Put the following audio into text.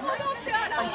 我都不要了我